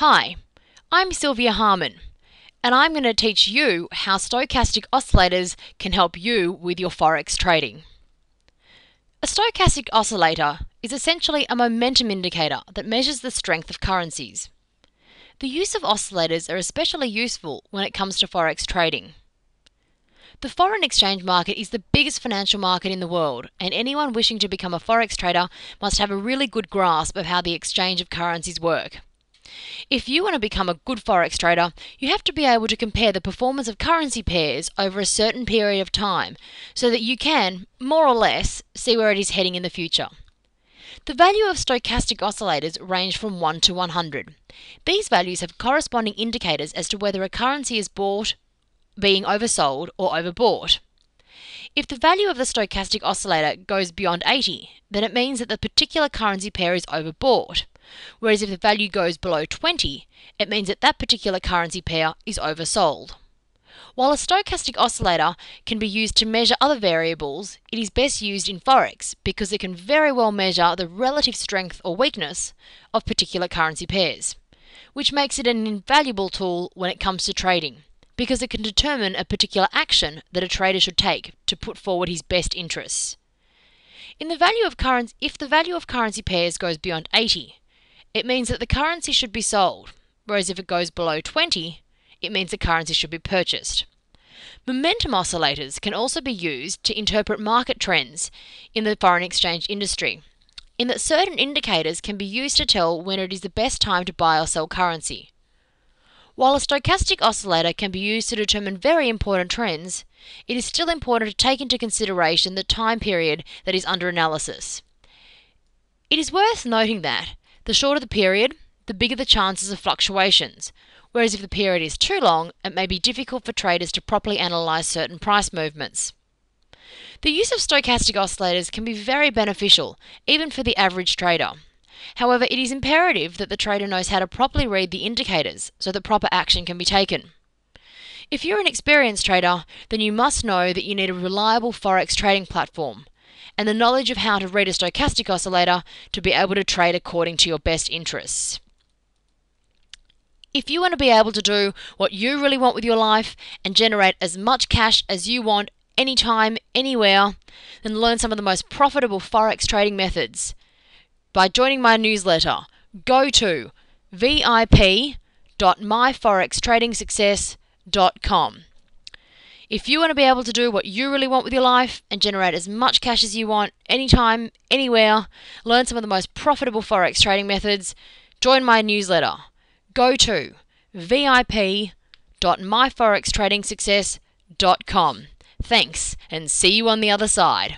Hi, I'm Sylvia Harmon, and I'm going to teach you how stochastic oscillators can help you with your forex trading. A stochastic oscillator is essentially a momentum indicator that measures the strength of currencies. The use of oscillators are especially useful when it comes to forex trading. The foreign exchange market is the biggest financial market in the world, and anyone wishing to become a forex trader must have a really good grasp of how the exchange of currencies work. If you want to become a good forex trader, you have to be able to compare the performance of currency pairs over a certain period of time so that you can, more or less, see where it is heading in the future. The value of stochastic oscillators range from 1 to 100. These values have corresponding indicators as to whether a currency is bought, being oversold, or overbought. If the value of the stochastic oscillator goes beyond 80, then it means that the particular currency pair is overbought. Whereas if the value goes below 20, it means that that particular currency pair is oversold. While a stochastic oscillator can be used to measure other variables, it is best used in Forex because it can very well measure the relative strength or weakness of particular currency pairs, which makes it an invaluable tool when it comes to trading because it can determine a particular action that a trader should take to put forward his best interests. In the value of currency, if the value of currency pairs goes beyond 80, it means that the currency should be sold, whereas if it goes below 20, it means the currency should be purchased. Momentum oscillators can also be used to interpret market trends in the foreign exchange industry, in that certain indicators can be used to tell when it is the best time to buy or sell currency. While a stochastic oscillator can be used to determine very important trends, it is still important to take into consideration the time period that is under analysis. It is worth noting that the shorter the period, the bigger the chances of fluctuations, whereas if the period is too long, it may be difficult for traders to properly analyse certain price movements. The use of stochastic oscillators can be very beneficial, even for the average trader. However, it is imperative that the trader knows how to properly read the indicators so that proper action can be taken. If you're an experienced trader, then you must know that you need a reliable forex trading platform and the knowledge of how to read a stochastic oscillator to be able to trade according to your best interests. If you want to be able to do what you really want with your life and generate as much cash as you want anytime, anywhere, then learn some of the most profitable forex trading methods by joining my newsletter. Go to vip.myforextradingsuccess.com. If you want to be able to do what you really want with your life and generate as much cash as you want anytime, anywhere, learn some of the most profitable forex trading methods, join my newsletter. Go to vip.myforextradingsuccess.com. Thanks and see you on the other side.